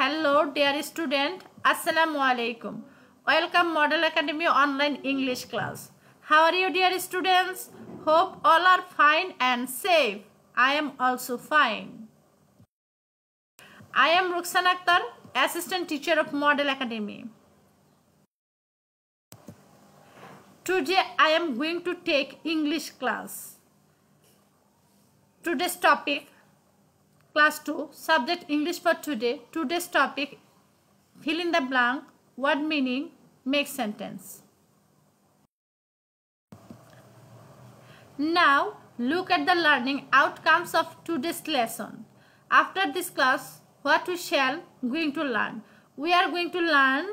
hello dear student. Assalamu alaikum welcome model academy online english class. How are you dear students? Hope all are fine and safe. I am also fine. I am ruxan akhtar assistant teacher of model academy. Today i am going to take english class. Today's topic Class 2, subject English for today. Today's topic, fill in the blank, word meaning, make sentence. Now, look at the learning outcomes of today's lesson. After this class, what we shall going to learn? We are going to learn,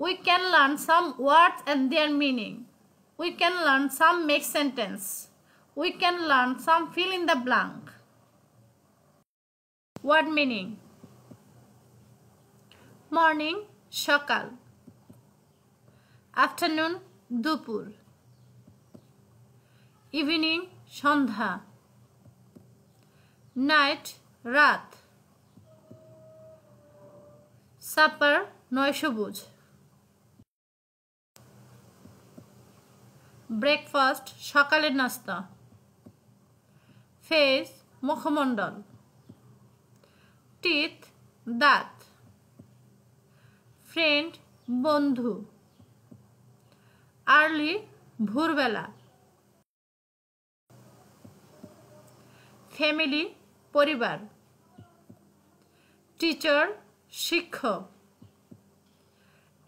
we can learn some words and their meaning. We can learn some make sentence we can learn some fill in the blank. Word meaning? Morning, সকাল। Afternoon দুপুর। Evening সন্ধ্যা। Night রাত। Supper নয়সবুজ breakfast সকালের নাস্তা। Face মুখমণ্ডল। Teeth দাঁত friend, বন্ধু। আর্লি, ভোরবেলা। ফ্যামিলি, পরিবার। টিচার, শিক্ষক।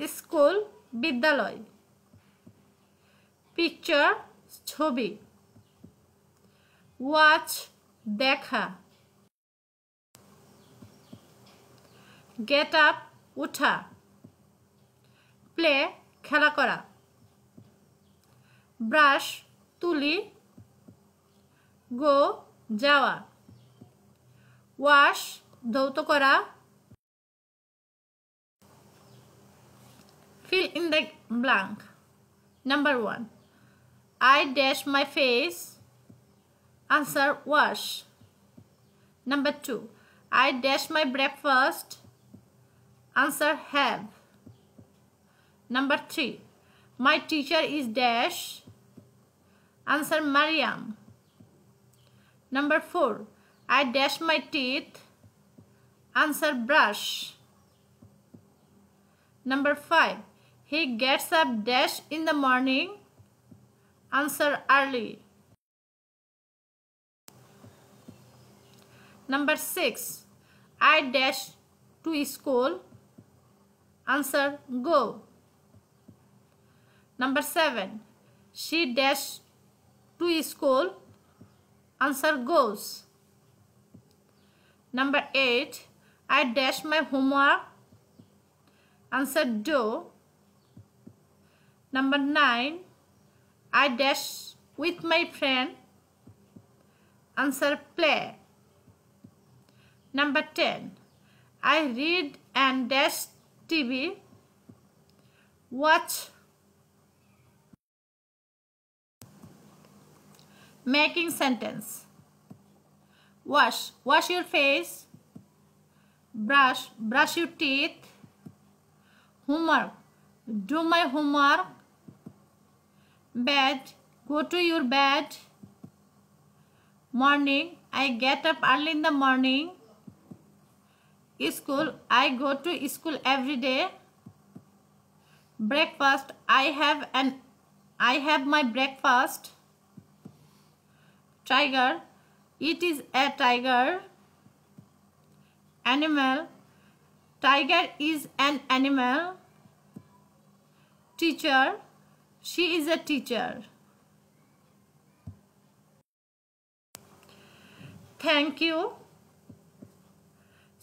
স্কুল, বিদ্যালয়। পিকচার, ছবি। ওয়াচ, দেখা। গেট আপ, উঠা। প্লে, খেলা করা। ব্রাশ, তুলি। গো, যাওয়া। ওয়াশ, ধৌত করা। Fill in the blank. Number one. I dash my face. Answer, wash. Number two. I dash my breakfast. Answer have. Number three. My teacher is dash. Answer mariam. Number four. I dash my teeth. Answer brush. Number five. He gets up dash in the morning. Answer early. Number 6 i dash to school answer go. Number 7 she dash to school. Answer goes. Number 8 i dash my homework. Answer do. Number 9 i dash with my friend. Answer play. Number 10 i read and dash tv watch. Making sentence. Wash. Wash your face. Brush. Brush your teeth. Homework. Do my homework. Bed. Go to your bed. Morning. I get up early in the morning school. I go to school every day. Breakfast. I have an i have my breakfast. Tiger. It is a tiger. Animal. Tiger is an animal. Teacher. She is a teacher. Thank you